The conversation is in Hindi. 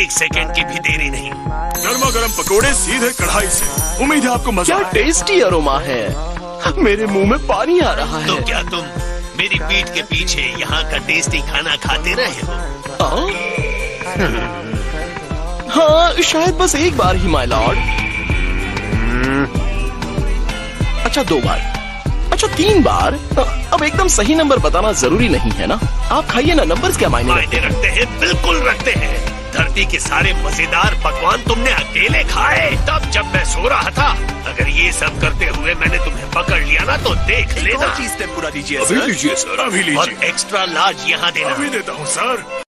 एक सेकंड की भी देरी नहीं। गर्मा गर्म पकोड़े सीधे कढ़ाई से। उम्मीद है आपको मज़ा क्या टेस्टी अरोमा है। मेरे मुँह में पानी आ रहा है तो है। क्या तुम मेरी पीठ के पीछे यहाँ का टेस्टी खाना खाते रहे हो? हाँ? हाँ शायद बस एक बार ही माय लॉर्ड अच्छा दो बार। अच्छा तीन बार? अब एकदम सही नंबर बताना ज़रूरी नहीं है ना? आप खाइए ना नंबर्स क्या मायने रखते हैं बिल्कुल रखते हैं। धरती के सारे मज़ेदार पकवान तुमने अकेले खाए। तब जब मैं सो रहा था अगर ये सब करते हुए मैंने तुम्हें पकड़ लिया ना तो देख लेना। चीज़ अभी लीजिए सर अभी और लीजिए। एक्स्ट्रा लार्ज यहाँ देना। अभी देता हूँ सर।